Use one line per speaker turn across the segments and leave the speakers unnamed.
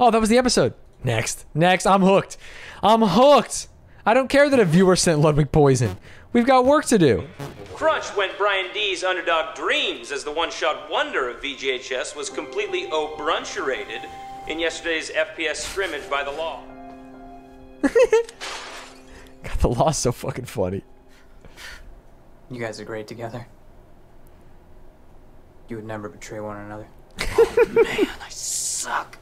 Oh, that was the episode. Next. Next. I'm hooked. I'm hooked. I don't care that a viewer sent Ludwig poison. We've got work to do.
Crunch went Brian D's Underdog Dreams as the one-shot wonder of VGHS was completely O'Bruncherated in yesterday's FPS scrimmage by the law.
God, the law's so fucking funny.
You guys are great together. You would never betray one another.
Oh, Man, I suck.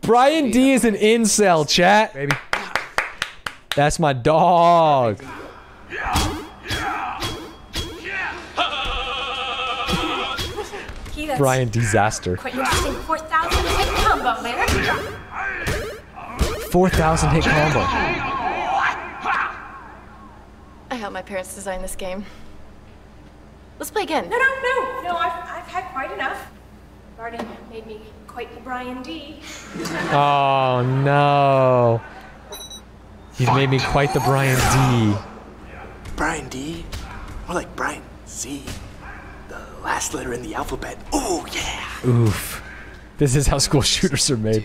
Brian D is an incel, chat. Baby. That's my dog.
He
Brian Disaster.
quite interesting 4,000 hit combo, man.
4,000 hit combo.
I helped my parents design this game. Let's play again.
No, no, no, no, I've, I've had quite enough. Already made me quite the Brian D.
Oh no. You've made me quite the Brian D.
Brian D. More like Brian Z. The last letter in the alphabet. Oh, yeah.
Oof. This is how school shooters are made.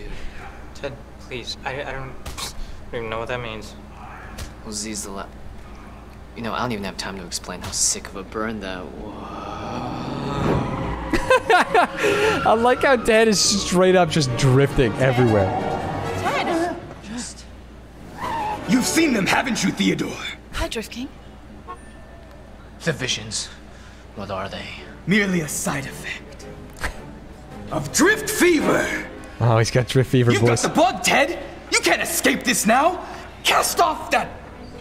Ted, please. I, I don't, I don't even know what that means.
Well, Z's the la- You know, I don't even have time to explain how sick of a burn that was.
I like how Dad is straight up just drifting everywhere.
Ted!
Just You've seen them, haven't you, Theodore?
Hi, Drift King.
The visions. What are they?
Merely a side effect of drift fever.
Oh, he's got drift fever
You've
voice.
got the bug, Ted. You can't escape this now. Cast off that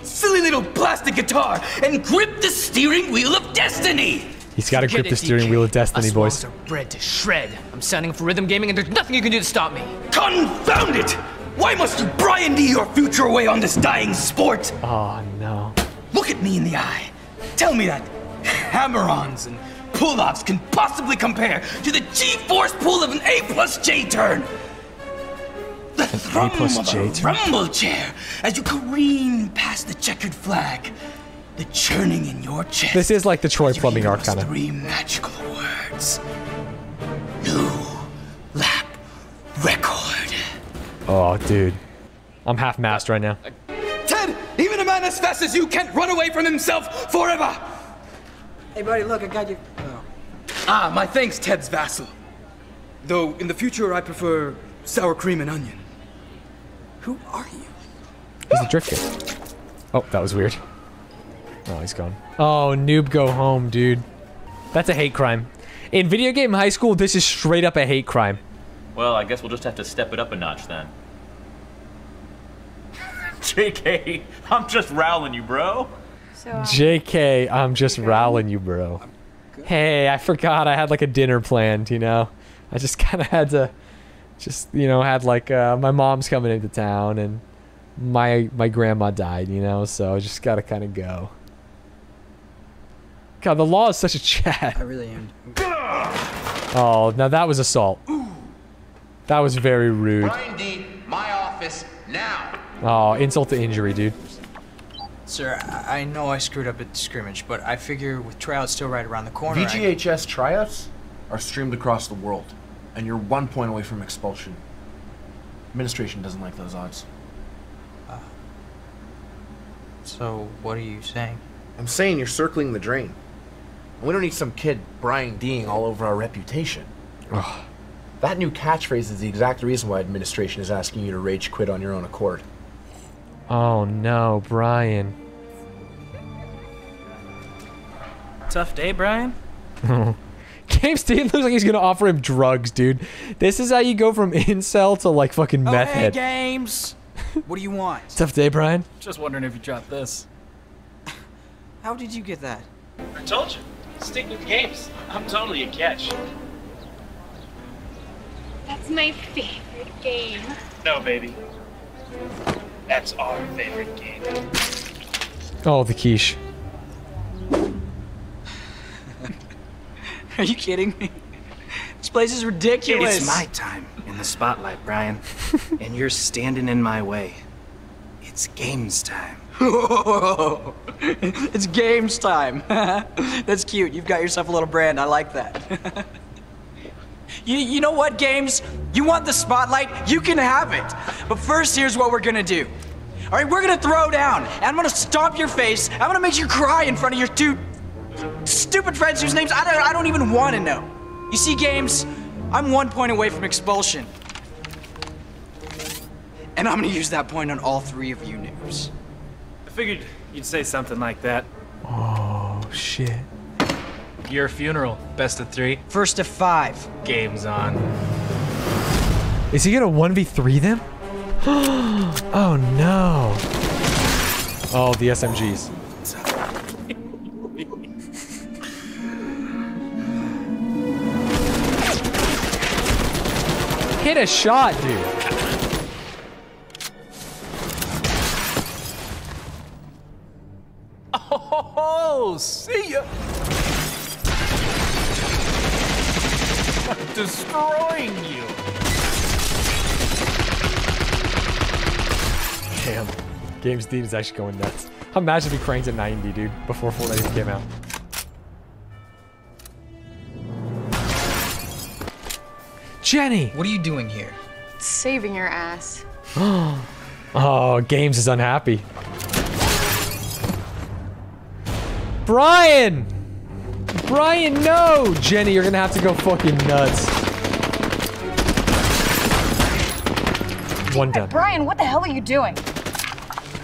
silly little plastic guitar and grip the steering wheel of destiny.
He's got to grip the steering wheel of destiny,
Us
boys.
are bred to shred. I'm signing up for rhythm gaming, and there's nothing you can do to stop me.
Confound it! Why must you Brian D your future away on this dying sport?
Oh no.
Look at me in the eye. Tell me that hammer-ons and pull-offs can possibly compare to the G-force pull of an A plus J turn. The thrum
plus
of
J
a
turn?
rumble chair as you careen past the checkered flag. The churning in your chest.
This is like the Troy Plumbing
hear
arc
those
kind of.
Three magical words. New lap record.
Oh, dude. I'm half mast right now.
Ted, even a man as fast as you can't run away from himself forever.
Hey, buddy, look, I got you. Oh.
Ah, my thanks, Ted's vassal. Though in the future I prefer sour cream and onion. Who are you?
He's a drift kid. Oh, that was weird. Oh, he's gone. Oh, noob go home, dude. That's a hate crime. In video game high school, this is straight up a hate crime.
Well, I guess we'll just have to step it up a notch then. JK, I'm just rowling you, bro.
So, uh,
JK, I'm just rowling you, bro. Hey, I forgot I had like a dinner planned, you know? I just kind of had to, just, you know, had like, uh, my mom's coming into town and my, my grandma died, you know? So I just gotta kind of go. God, the law is such a chat.
I really am.
Oh, now that was assault. That was very rude.
Brian D, my office now.
Oh, insult to injury, dude.
Sir, I I know I screwed up at the scrimmage, but I figure with tryouts still right around the corner. I-
VGHS tryouts are streamed across the world, and you're one point away from expulsion. Administration doesn't like those odds.
Uh, so, what are you saying?
I'm saying you're circling the drain. And we don't need some kid Brian Deing all over our reputation. That new catchphrase is the exact reason why administration is asking you to rage quit on your own accord.
Oh no, Brian.
Tough day, Brian?
Game Steve looks like he's gonna offer him drugs, dude. This is how you go from incel to like fucking
Oh,
meth
hey,
head.
games!
What do you want?
Tough day, Brian.
Just wondering if you dropped this.
How did you get that?
I told you. Stick with games. I'm totally a catch.
That's my favorite game.
No, baby. That's our favorite game.
Oh, the quiche.
Are you kidding me? This place is ridiculous.
It's my time in the spotlight, Brian. and you're standing in my way. It's games time.
it's games time. That's cute. You've got yourself a little brand. I like that. You, you know what, Games? You want the spotlight? You can have it. But first, here's what we're gonna do. All right, we're gonna throw down, and I'm gonna stomp your face. I'm gonna make you cry in front of your two stupid friends whose names I don't, I don't even want to know. You see, Games, I'm one point away from expulsion. And I'm gonna use that point on all three of you noobs.
I figured you'd say something like that.
Oh, shit.
Your funeral, best of three.
First of five.
Game's on.
Is he gonna 1v3 them? oh no. Oh, the SMGs. Hit a shot, dude.
See ya. Destroying you.
Damn. Games Dean is actually going nuts. Imagine if he cranked to 90, dude, before Fortnite even came out. Jenny!
What are you doing here?
Saving your ass.
oh, Games is unhappy. Brian! Brian, no! Jenny, you're gonna have to go fucking nuts. One done.
Brian, what the hell are you doing?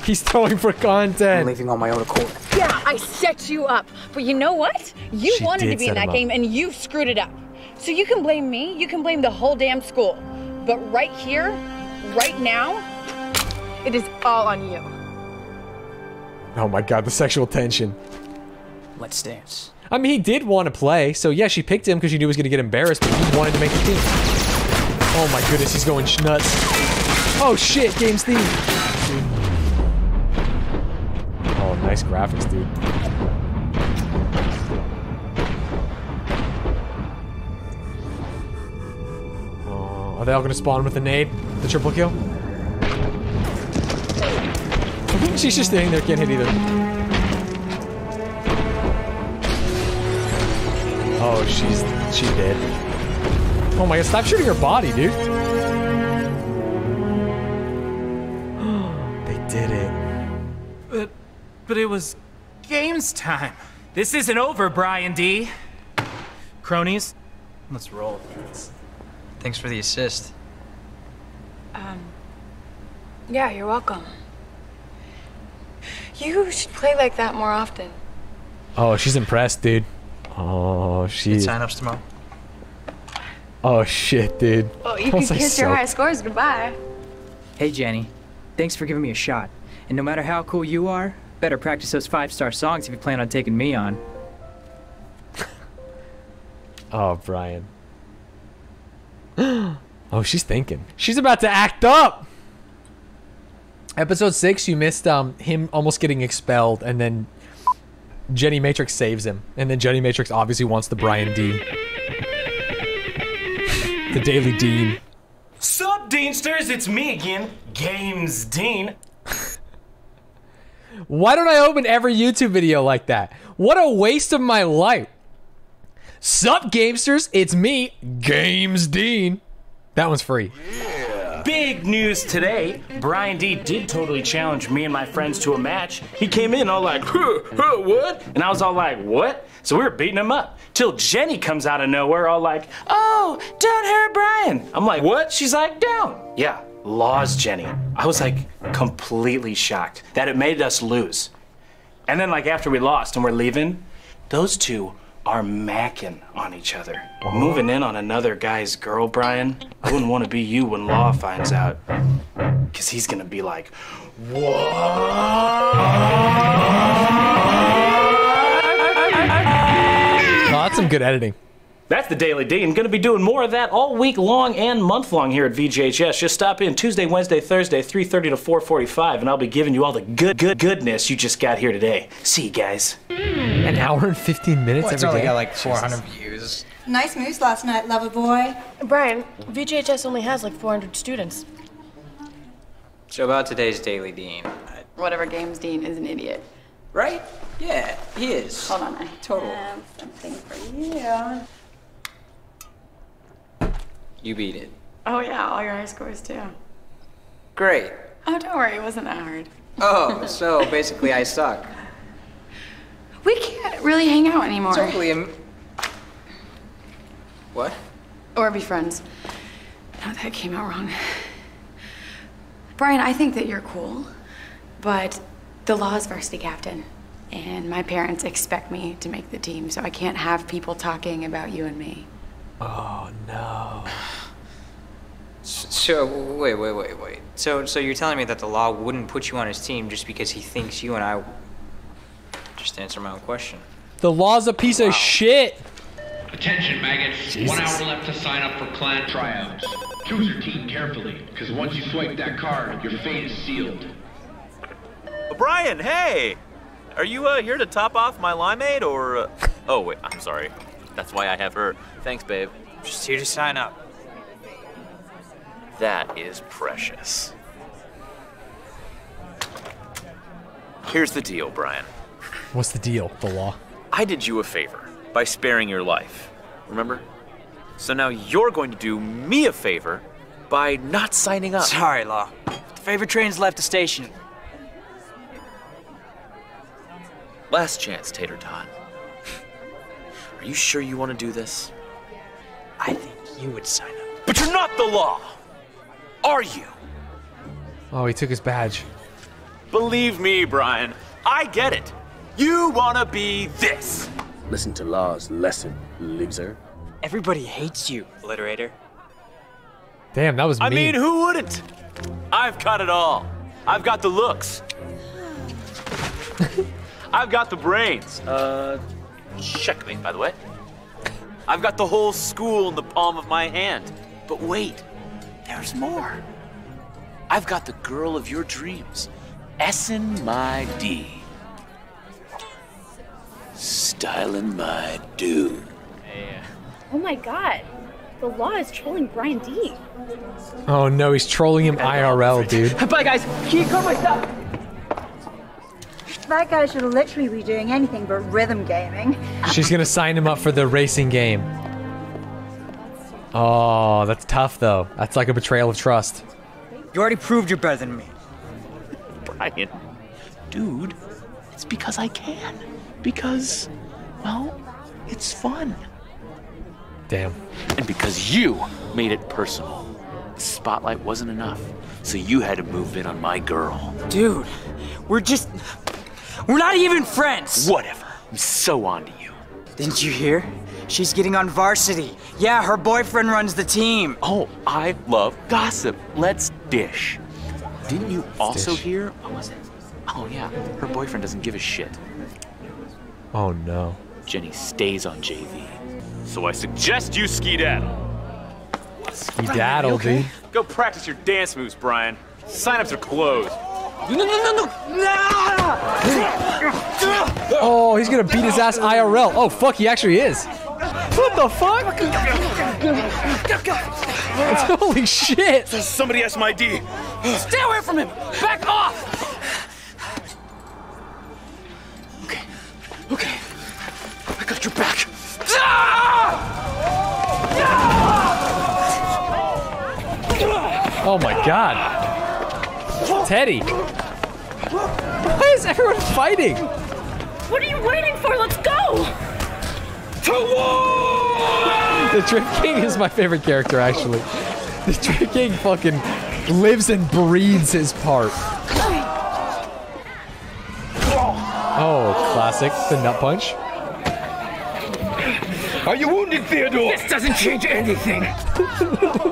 He's throwing for content.
I'm leaving on my own accord.
Yeah, I set you up. But you know what? You
She
wanted to be in that game and you screwed it up. So you can blame me, you can blame the whole damn school. But right here, right now, it is all on you.
Oh my god, the sexual tension.
Let's dance.
I mean, he did want to play, so yeah, she picked him because she knew he was going to get embarrassed, but he wanted to make the team. Oh my goodness, he's going nuts. Oh shit, game's theme. Oh, nice graphics, dude. Oh, are they all going to spawn with a nade? The triple kill? She's just staying there, can't hit either. Oh, she's she dead. Oh my god, stop shooting her body, dude. they did it.
But, but it was games time. This isn't over, Brian D. Cronies, let's roll.
Thanks for the assist.
Um, yeah, you're welcome. You should play like that more often.
Oh, she's impressed, dude. Oh,
Need
she's.
sign-ups tomorrow.
Oh shit, dude.
Oh, you
I
can
was,
kiss your high scores goodbye.
Hey, Jenny. Thanks for giving me a shot. And no matter how cool you are, better practice those five-star songs if you plan on taking me on.
Oh, Brian. oh, she's thinking. She's about to act up. Episode six, you missed um him almost getting expelled, and then Jenny Matrix saves him, and then Jenny Matrix obviously wants the Brian D. the Daily Dean.
Sup, Deansters? It's me again, Games Dean.
Why don't I open every YouTube video like that? What a waste of my life. Sup, gamesters? It's me, Games Dean. That one's free.
Big news today. Brian D did totally challenge me and my friends to a match. He came in all like, huh, huh, what? And I was all like, what? So we were beating him up. Till Jenny comes out of nowhere, all like, oh, don't hurt Brian. I'm like, what? She's like, down. Yeah, laws, Jenny. I was like completely shocked that it made us lose. And then, like, after we lost and we're leaving, those two are macking on each other. Moving in on another guy's girl, Brian. I wouldn't want to be you when Law finds out. Because he's going to be like,
Oh, that's some good editing.
That's the Daily D, and gonna be doing more of that all week long and month long here at VGHS. Just stop in Tuesday, Wednesday, Thursday, 3:30 to 4:45, and I'll be giving you all the good, good, goodness you just got here today. See you guys.
An hour and 15 minutes
Well, it's
every
only
day?
got like 400 views.
Nice moves last night, lover boy.
Brian, VGHS only has like 400 students.
So about today's Daily Dean.
Whatever games Dean is an idiot.
Right? Yeah, he is.
Hold on, I
Total.
have something for you.
You beat it.
Oh yeah, all your high scores too.
Great.
Oh, don't worry, it wasn't that hard.
Oh, so basically I suck.
We can't really hang out anymore.
Totally. Im- what?
Or be friends. No, that came out wrong. Brian, I think that you're cool, but the law is varsity captain, and my parents expect me to make the team, so I can't have people talking about you and me.
Oh no.
So wait, wait, wait, wait. So, so you're telling me that the law wouldn't put you on his team just because he thinks you and I? Just answer my own question.
The law's a piece of shit.
Attention, maggots.
Jesus.
One hour left to sign up for clan tryouts. Choose your team carefully, because once you swipe that card, your fate is sealed.
Brian, hey! Are you uh, here to top off my limeade or. Uh... Oh, wait, I'm sorry. That's why I have her. Thanks, babe.
Just here to sign up.
That is precious. Here's the deal, Brian.
What's the deal? The law.
I did you a favor by sparing your life. Remember? So now you're going to do me a favor by not signing up.
Sorry, Law. The favorite train's left the station.
Last chance, Tater Tot. Are you sure you want to do this?
I think you would sign up.
But you're not the law! Are you?
Oh, he took his badge.
Believe me, Brian, I get it. You want to be this.
Listen to Law's lesson, loser.
Everybody hates you, Alliterator.
Damn, that was
I
mean.
mean, who wouldn't? I've got it all. I've got the looks. I've got the brains. Uh, checkmate, by the way. I've got the whole school in the palm of my hand. But wait, there's more. I've got the girl of your dreams, Essen my D. Styling my dude.
Oh my god. The law is trolling Brian D.
Oh no, he's trolling him IRL, dude.
Bye, guys. Can you cover my stuff?
That guy should literally be doing anything but rhythm gaming.
She's gonna sign him up for the racing game. Oh, that's tough though. That's like a betrayal of trust.
You already proved you're better than me.
Brian, dude, it's because I can. Because, well, it's fun.
Damn.
And because you made it personal. The spotlight wasn't enough, so you had to move in on my girl.
Dude, we're just. We're not even friends!
Whatever. I'm so onto you.
Didn't you hear? She's getting on varsity. Yeah, her boyfriend runs the team.
Oh, I love gossip. Let's dish. Didn't you also
dish.
hear? What was it? Oh, yeah. Her boyfriend doesn't give a shit.
Oh no.
Jenny stays on JV. So I suggest you skedaddle.
Skedaddle, dude.
Go practice your dance moves, Brian. Sign-ups are closed.
No, no, no, no, no!
Oh, he's gonna beat his ass IRL. Oh fuck, he actually is. What the fuck? Holy shit!
Somebody ask my D.
Stay away from him! Back off! Okay, okay. I got your back.
Oh my god. Teddy. Why is everyone fighting?
What are you waiting for? Let's go!
To The Drift King is my favorite character, actually. The Drift King fucking lives and breathes his part. Oh, classic. The nut punch.
Are you wounded, Theodore? This doesn't change anything.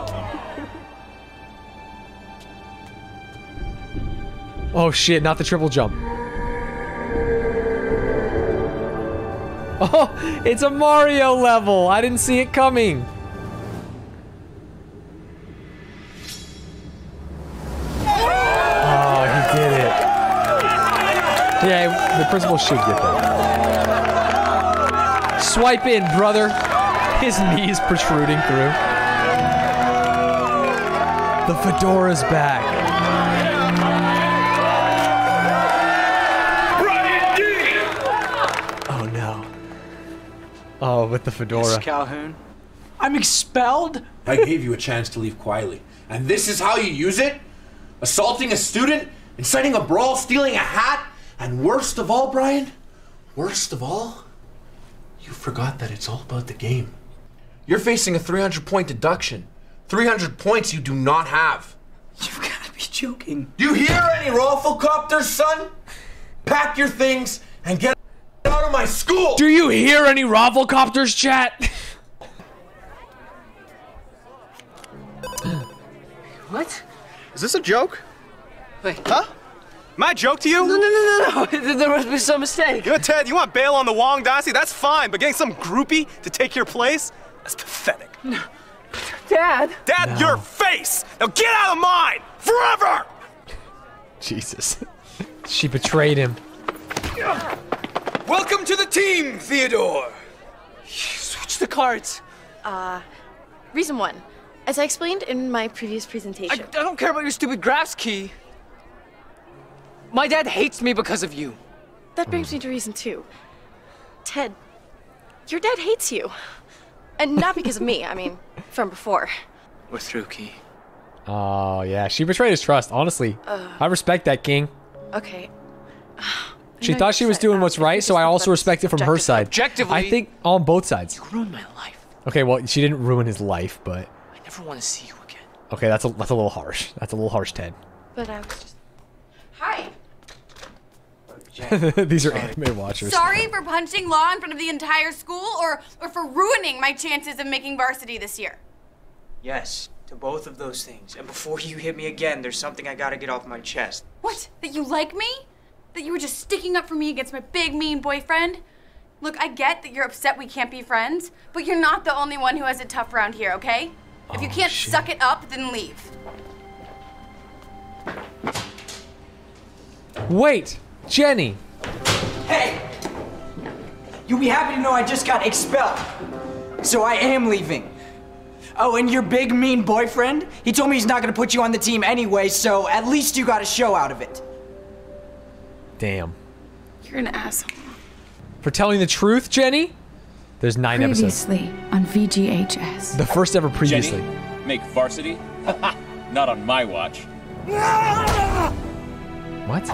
Oh shit, not the triple jump. Oh, it's a Mario level. I didn't see it coming. Oh, he did it. Yeah, the principal should get that. Swipe in, brother. His knees protruding through. The fedora's back. Oh. With the fedora.
Calhoun. I'm expelled?
I gave you a chance to leave quietly. And this is how you use it? Assaulting a student, inciting a brawl, stealing a hat, and worst of all, Brian, worst of all, you forgot that it's all about the game. You're facing a 300 point deduction. 300 points you do not have.
You've got to be joking.
Do you hear any ROFLcopters, son? Pack your things and get out of my school!
Do you hear any ROFLcopters, chat?
What?
Is this a joke?
Wait.
Huh? Am I a joke to you?
No, no, no, no, no. There must be some mistake.
You know, Ted, you want bail on the Wong dynasty? That's fine, but getting some groupie to take your place? That's pathetic.
No. Dad!
Dad,
No.
your face! Now get out of mine! Forever!
Jesus. She betrayed him.
Welcome to the team, Theodore.
Switch the cards.
Uh, reason one. As I explained in my previous presentation.
I don't care about your stupid graphs Ki. My dad hates me because of you.
That brings me to reason two. Ted, your dad hates you. And not because of me, I mean, from before.
We're through, Ki.
Oh, yeah. She betrayed his trust. Honestly,
Ugh.
I respect that, King.
Okay.
She thought she was doing what's right, so I also respect it from her side.
objectively-
I think on both sides.
You ruined my life.
Okay, well, she didn't ruin his life, but
I never want to see you again.
okay, that's a that's a little harsh. That's a little harsh, Ted.
But I was just. Hi.
These are anime watchers.
Sorry for punching Law in front of the entire school or, or for ruining my chances of making varsity this year.
Yes, to both of those things. And before you hit me again, there's something I gotta get off my chest.
What? That you like me? That you were just sticking up for me against my big, mean boyfriend? Look, I get that you're upset we can't be friends, but you're not the only one who has it tough around here, okay? If you oh, can't suck it up, then leave.
Wait, Jenny.
Hey! You'll be happy to know I just got expelled. So I am leaving. Oh, and your big mean boyfriend? He told me he's not gonna put you on the team anyway, so at least you got a show out of it.
Damn.
You're an asshole.
For telling the truth, Jenny. There's nine episodes.
Previously on VGHS.
The first ever previously.
Jenny, make varsity? Not on my watch.
What?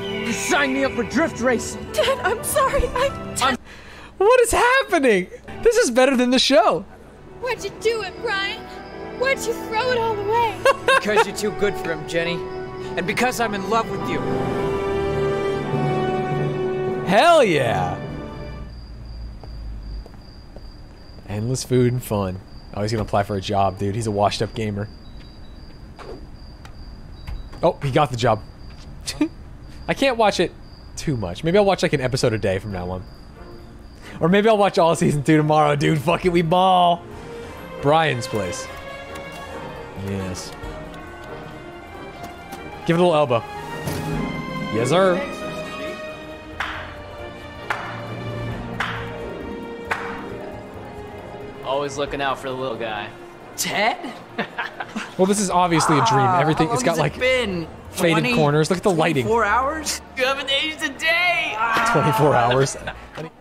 You signed me up for drift racing.
Dad, I'm sorry. I'm.
What is happening? This is better than the show.
Why'd you do it, Brian? Why'd you throw it all away?
because you're too good for him, Jenny. And because I'm in love with you.
Hell yeah. Endless food and fun. Oh, he's gonna apply for a job, dude. He's a washed up gamer. Oh, he got the job. I can't watch it too much. Maybe I'll watch like an episode a day from now on. Or maybe I'll watch all season two tomorrow, dude. Fuck it, we ball. Brian's place. Yes. Give it a little elbow. Yes, sir.
Always looking out for the little guy.
Ted?
Well, this is obviously a dream. Everything, it's got
has
like
been?
faded
20,
corners. Look at the lighting.
Four hours?
You haven't aged a day.
24 hours.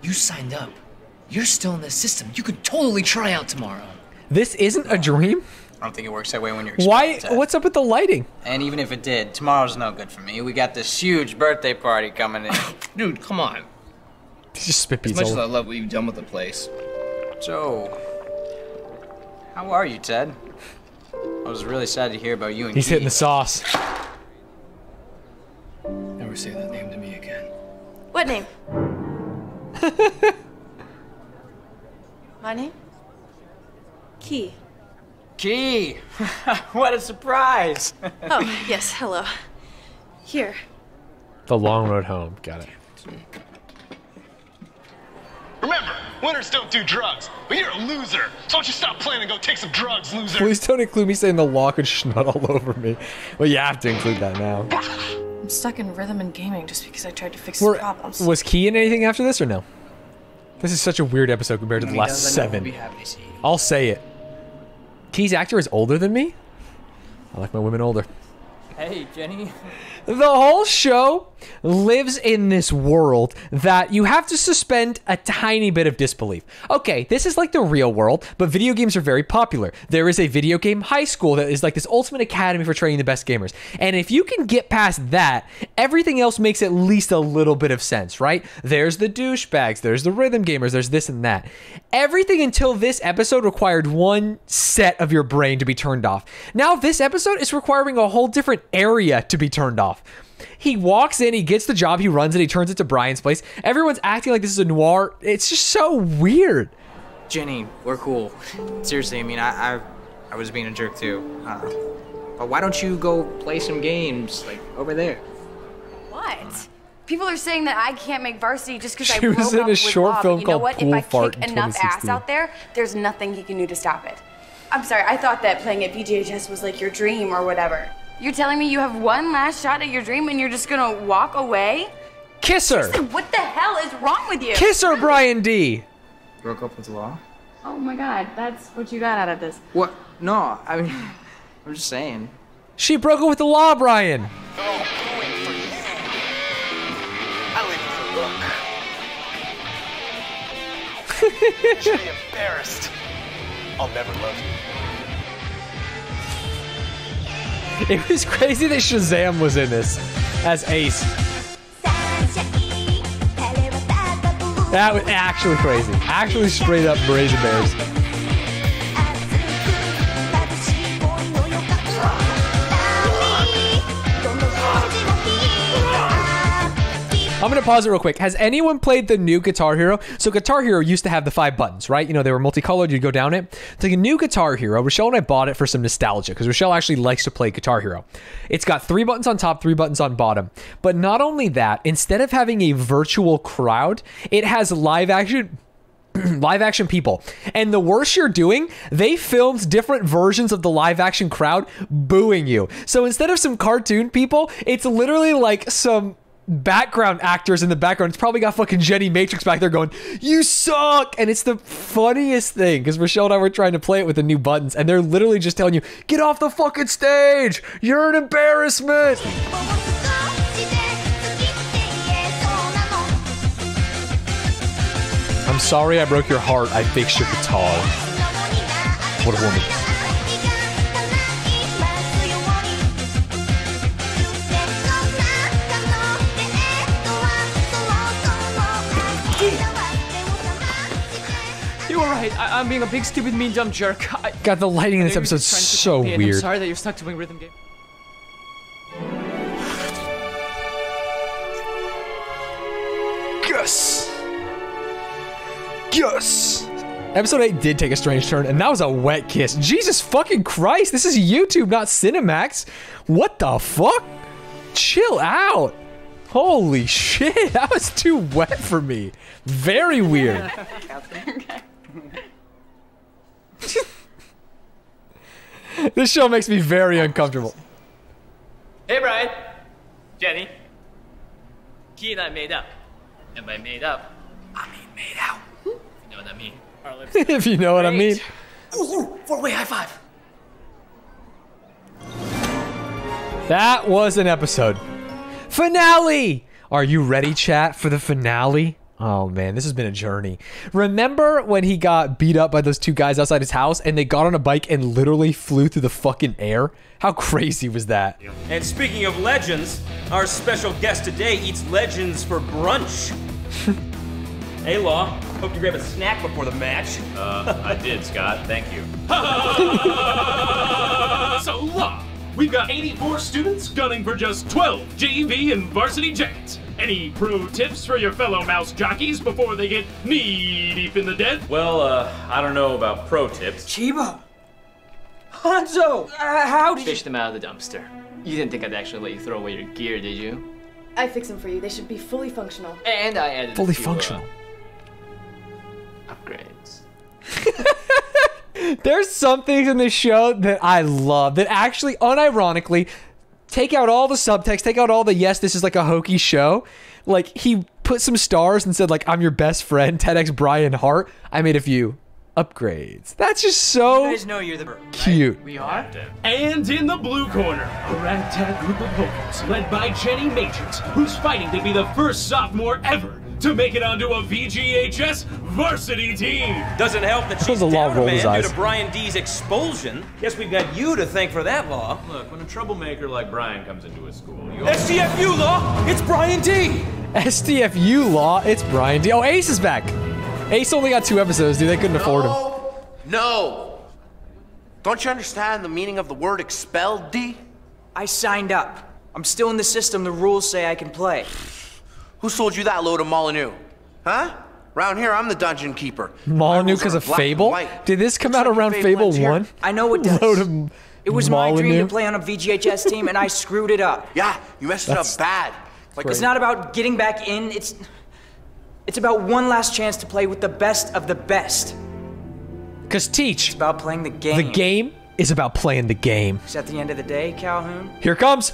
You signed up. You're still in the system. You could totally try out tomorrow.
This isn't a dream?
I don't think it works that way when you're excited.
Why?
expelled, Ted.
What's up with the lighting?
And even if it did, tomorrow's no good for me. We got this huge birthday party coming in.
Dude, come on.
He's just spit
As
beats
much as I love what you've done with the place.
So, how are you, Ted? I was really sad to hear about you and
He's
Ki.
hitting the sauce.
Never say that name to me again.
What name? My name? Ki.
Ki! what a surprise!
Oh, yes, hello. Here.
The long road home. Got it.
Remember, winners don't do drugs, but you're a loser. So why don't you stop playing and go take some drugs, loser?
Please don't include me saying the law could schnut all over me. Well, you have to include that now.
I'm stuck in rhythm and gaming just because I tried to fix
Were-
problems.
was Ki in anything after this or no? This is such a weird episode compared to the last
does, I know we'll
seven.
be happy to see you.
I'll say it. Ki's actor is older than me. I like my women older.
Hey, Jenny.
The whole show lives in this world that you have to suspend a tiny bit of disbelief. Okay, this is like the real world, but video games are very popular. There is a video game high school that is like this ultimate academy for training the best gamers. And if you can get past that, everything else makes at least a little bit of sense, right? There's the douchebags, there's the rhythm gamers, there's this and that. Everything until this episode required one set of your brain to be turned off. Now, this episode is requiring a whole different area to be turned off. He walks in, he gets the job, he runs it, he turns it to Brian's place. Everyone's acting like this is a noir. It's just so weird.
Jenny, we're cool. Seriously, I mean, I I, I was being a jerk too. Uh, but why don't you go play some games, like over there?
What? People are saying that I can't make varsity just because I
She was in
up
a
with
short
Bob.
film
but you know what?
Pool
if I kick enough ass out there, there's nothing he can do to stop it. I'm sorry. I thought that playing at VGHS was like your dream or whatever. You're telling me you have one last shot at your dream and you're just gonna walk away?
Kiss her.
What the hell is wrong with you?
Kiss her, Brian D.
Broke up with the law?
Oh my god, that's what you got out of this.
What? No, I mean, I'm just saying.
She broke up with the law, Brian.
I leave it for look. You should be embarrassed. I'll never love you.
It was crazy that Shazam was in this as Ace. That was actually crazy. Actually, straight up Brazen Bears. I'm gonna pause it real quick. Has anyone played the new Guitar Hero? So Guitar Hero used to have the five buttons, right? You know, they were multicolored, you'd go down it. It's like a new Guitar Hero. Rochelle and I bought it for some nostalgia, because Rochelle actually likes to play Guitar Hero. It's got three buttons on top, three buttons on bottom. But not only that, instead of having a virtual crowd, it has live action live action people. And the worse you're doing, they filmed different versions of the live action crowd booing you. So instead of some cartoon people, it's literally like some background actors in the background. It's probably got fucking Jenny Matrix back there going, You suck! And it's the funniest thing because Rochelle and I were trying to play it with the new buttons, and they're literally just telling you, Get off the fucking stage! You're an embarrassment! I'm sorry I broke your heart. I fixed your guitar. What a woman.
You were right. I- I'm being a big, stupid, mean, dumb jerk. I-
God, the lighting in this
I know you're
episode's
just trying to
so
protect me, and I'm
weird.
sorry that you're stuck to doing rhythm game.
Yes! Yes! Episode 8 did take a strange turn, and that was a wet kiss. Jesus fucking Christ, this is YouTube, not Cinemax. What the fuck? Chill out. Holy shit, that was too wet for me. Very weird. this show makes me very uncomfortable.
Hey, Brian. Jenny. Ki and I made up. And by made up, I mean made out. You know what I mean?
If you know what I mean.
Ooh, four-way high five.
That was an episode. Finale! Are you ready, chat, for the finale? Oh man, this has been a journey. Remember when he got beat up by those two guys outside his house and they got on a bike and literally flew through the fucking air? How crazy was that?
And speaking of legends, our special guest today eats legends for brunch. hey, Law. Hope you grab a snack before the match.
Uh, I did, Scott. Thank you.
so, Law, we've got 84 students gunning for just 12 JV and varsity jackets. Any pro tips for your fellow mouse jockeys before they get knee deep in the dead?
Well, uh, I don't know about pro tips.
Chiba! Hanzo! Uh, how did
Fish them out of the dumpster. You didn't think I'd actually let you throw away your gear, did you?
I fix them for you. They should be fully functional.
And I added
Fully
a few, uh,
functional.
upgrades.
There's some things in this show that I love that actually, unironically, take out all the subtext, take out all the yes, this is like a hokey show. Like he put some stars and said like I'm your best friend, TEDx Brian Hart. I made a few upgrades. That's just so
You guys know you're the
cute.
We are?
And in the blue corner, a ragtag group of hopers led by Jenny Matrix, who's fighting to be the first sophomore ever to make it onto a VGHS varsity team.
Doesn't help that she's
Suppose the law
down a man due to Brian D's expulsion. Guess we've got you to thank for that, Law.
Look, when a troublemaker like Brian comes into a school, you
STFU, Law! It's Brian D!
STFU law, it's Brian D. Oh, Ace is back. Ace only got two episodes, dude. They couldn't afford him.
No! Don't you understand the meaning of the word expelled, D?
I signed up. I'm still in the system. The rules say I can play.
Who sold you that load of Molyneux? Huh? Round here, I'm the dungeon keeper.
Molyneux
rules
because of Fable? Did this come out around Fable 1?
I know it does.
Load of
It was my dream to play on a VGHS team, and I screwed it up.
Yeah, you messed
That's
it up bad.
Like it's not about getting back in. It's it's about one last chance to play with the best of the best.
Because teach.
It's about playing the game.
The game is about playing the game.
Because at the end of the day, Calhoun,
Here comes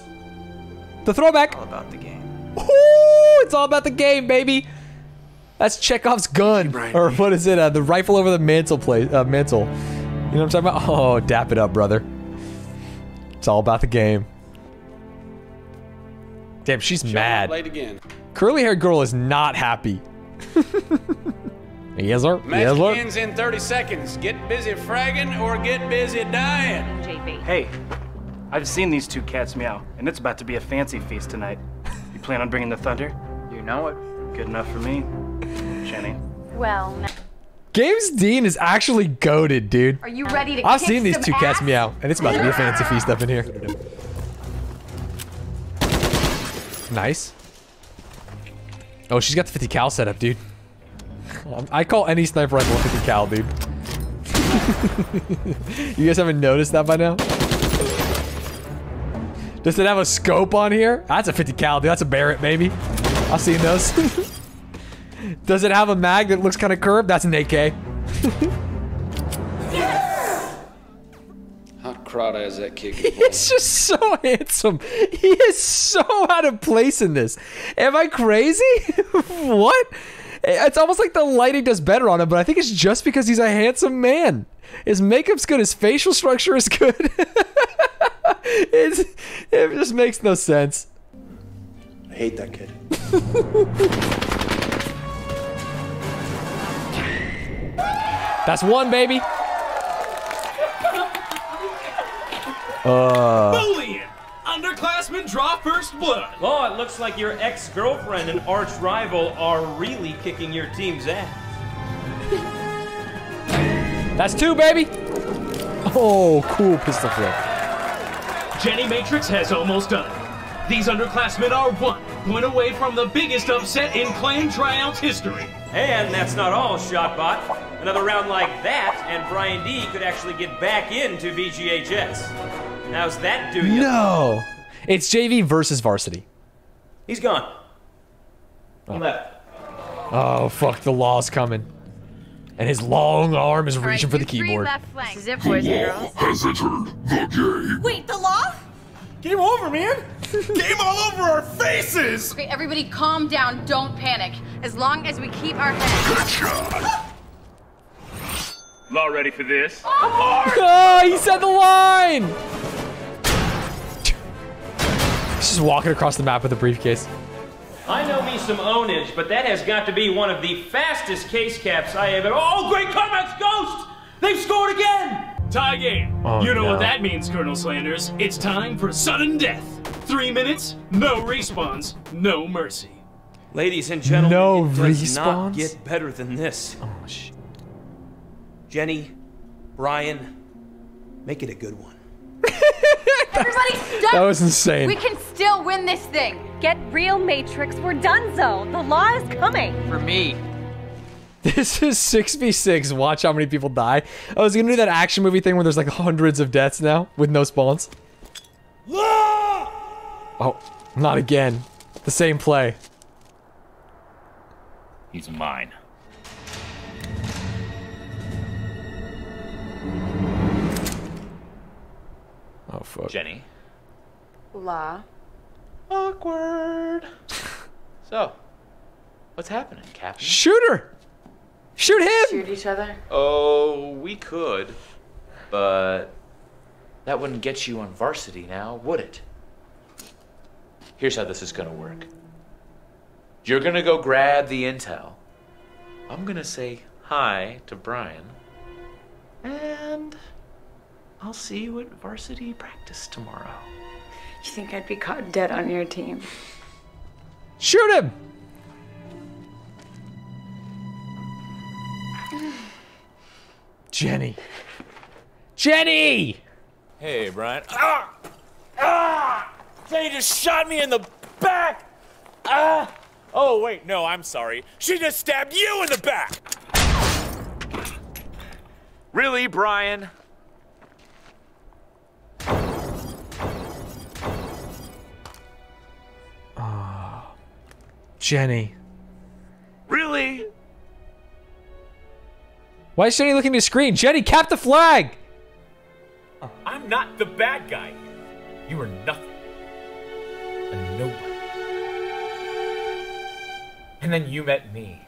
the throwback.
all about the game.
Ooh, it's all about the game, baby. That's Chekhov's gun, or what is it? Uh, the rifle over the mantle plate, uh, mantle. You know what I'm talking about? Oh, dap it up, brother. It's all about the game. Damn, she's mad.
Late again.
Curly haired girl is not happy. yes, sir.
Match
Yes, sir.
begins in 30 seconds. Get busy fragging or get busy dying.
Hey, I've seen these two cats meow, and it's about to be a fancy feast tonight. You plan on bringing the thunder?
You know it.
Good enough for me, Jenny.
Well, now-
Games Dean is actually goaded, dude.
are you ready to
I've
kick
seen these
some
two cats meow, and it's about to be a fancy feast up in here. Nice. Oh, she's got the 50 cal set up, dude. Um, I call any sniper rifle a 50 cal, dude. you guys haven't noticed that by now? Does it have a scope on here? That's a 50 cal, dude. That's a Barrett, baby. I've seen those. Does it have a mag that looks kind of curved? That's an AK.
How crowd is that kid?
He's just so handsome. He is so out of place in this. Am I crazy? what? It's almost like the lighting does better on him, but I think it's just because he's a handsome man. His makeup's good, his facial structure is good. it's, it just makes no sense.
I hate that kid.
That's one, baby. Uh,
Bullying! Underclassmen draw first blood.
Law, it looks like your ex-girlfriend and arch rival are really kicking your team's ass.
that's two, baby. Oh, cool pistol flip.
Jenny Matrix has almost done it. These underclassmen are one point away from the biggest upset in clan tryouts history.
And that's not all, Shotbot. Another round like that, and Brian D could actually get back into VGHS. How's that do you?
No. It's JV versus varsity.
He's gone. He left.
Oh, fuck. The law's coming. And his long arm is reaching for the keyboard.
This is it, boys and girls.
Has entered the game.
Wait, the law?
Game over, man! Game all over our faces!
Okay, everybody calm down. Don't panic. As long as we keep our heads.
Law ready for this?
Oh, ah, he said the line! He's just walking across the map with a briefcase.
I know me some ownage, but that has got to be one of the fastest case caps I ever. Oh, great comebacks, Ghost! They've scored again!
Tie game.
Oh,
you know
no.
what that means, Colonel Slanders. It's time for sudden death. Three minutes, no respawns, no mercy.
Ladies and gentlemen,
No
it does not get better than this.
Oh, shit.
Jenny, Brian, make it a good one.
Everybody stop!
That was insane.
We can still win this thing.
Get real, Matrix. We're done, so the law is coming.
For me.
This is 6v6. Watch how many people die. Oh, I was gonna do that action movie thing where there's like hundreds of deaths now with no spawns. Law! Oh, not again. The same play.
He's mine.
Oh, fuck.
Jenny.
Law.
Awkward. so, what's happening, Captain?
Shooter! Shoot him!
Shoot each other?
Oh, we could, but that wouldn't get you on varsity now, would it? Here's how this is gonna work. You're gonna go grab the intel. I'm gonna say hi to Brian. And I'll see you at varsity practice tomorrow.
You think I'd be caught dead on your team?
Shoot him! Jenny. Jenny!
Hey, Brian. Ah! Ah! They just shot me in the back! Ah! Oh, wait, no, I'm sorry. She just stabbed you in the back!
Really, Brian?
Jenny.
Really?
Why is Jenny looking at the screen? Jenny, cap the flag!
I'm not the bad guy. You are nothing. A nobody. And then you met me.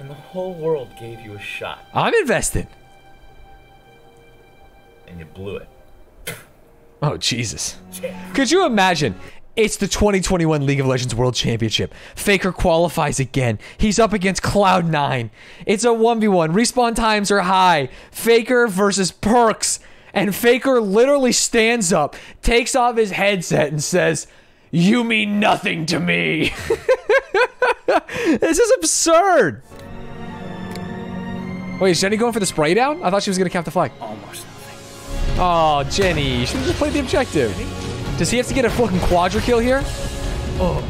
And the whole world gave you a shot.
I'm invested.
And you blew it.
Oh, Jesus. Could you imagine? It's the 2021 League of Legends World Championship. Faker qualifies again. He's up against Cloud9. It's a 1v1. Respawn times are high. Faker versus Perkz. And Faker literally stands up, takes off his headset, and says, You mean nothing to me. this is absurd. Wait, is Jenny going for the spray down? I thought she was going to cap the flag.
Almost. Nothing.
Oh, Jenny, have just played the objective. Does he have to get a fucking quadra kill here? Oh.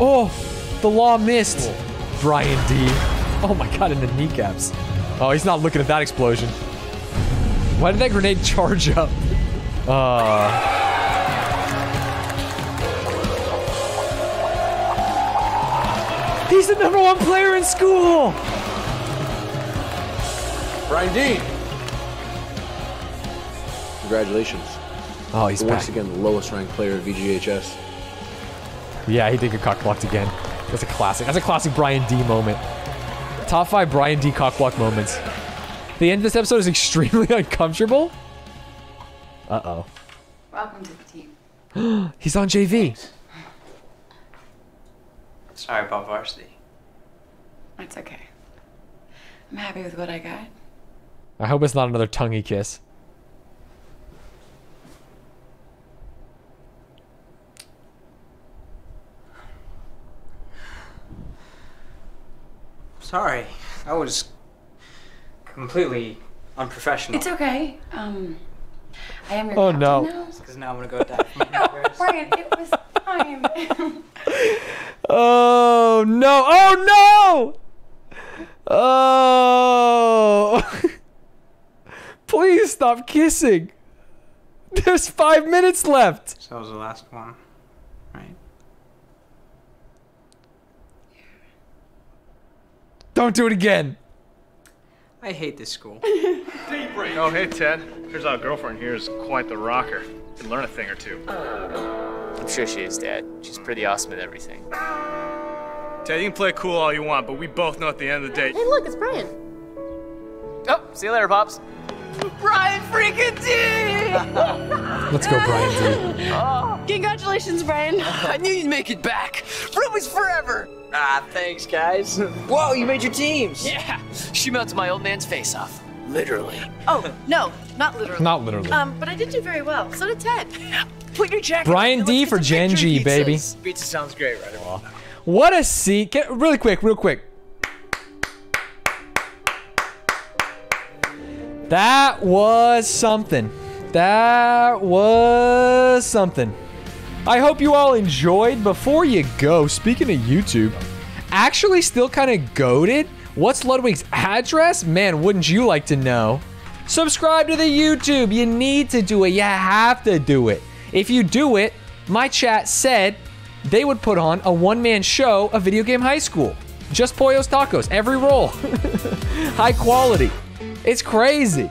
Oh, the law missed. Brian D. Oh my god, in the kneecaps. Oh, he's not looking at that explosion. Why did that grenade charge up? Uh. He's the number one player in school!
Brian Dean. Congratulations.
Oh, he's
Once
back.
again, the lowest ranked player of VGHS.
Yeah, he did get cock blocked again. That's a classic. That's a classic Brian D moment. Top five Brian D cock block moments. The end of this episode is extremely uncomfortable. Uh oh.
Welcome to the team.
He's on JV.
Sorry about varsity.
That's okay. I'm happy with what I got.
I hope it's not another tonguey kiss.
Sorry. I was completely unprofessional.
It's okay. Um, I am your
Oh,
captain
no.
now.
Because now I'm gonna go die.
No, Brian, it was fine.
Oh no! Oh no! Oh! Please stop kissing. There's five minutes left.
So that was the last one,
Don't do it again.
I hate this school.
Oh, hey, Ted. Turns our girlfriend here is quite the rocker. Can learn a thing or two.
I'm sure she is, Dad. She's pretty awesome at everything.
Ted, you can play cool all you want, but we both know at the end of the day.
Hey, look, it's Brian.
Oh, see you later, Pops.
Brian freaking D!
Let's go, Brian D.
Congratulations, Brian.
I knew you'd make it back. Ruby's forever. Ah, thanks, guys. Whoa, you made your teams. Yeah. She melted my old man's face off. Literally.
Oh, no, not literally.
Not literally.
Um, but I did do very well. So did Ted.
Put your jacket
Brian D for Gen G, baby.
Pizza sounds great, right? Well,
What a seat. Get really quick, real quick. That was something. That was something. I hope you all enjoyed. Before you go, speaking of YouTube, actually still kind of goaded. What's Ludwig's address? Man, wouldn't you like to know? Subscribe to the YouTube. You need to do it. You have to do it. If you do it, my chat said they would put on a one-man show of Video Game High School. Just Pollos Tacos, every role. High quality. It's crazy.